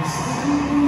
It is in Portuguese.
Espírito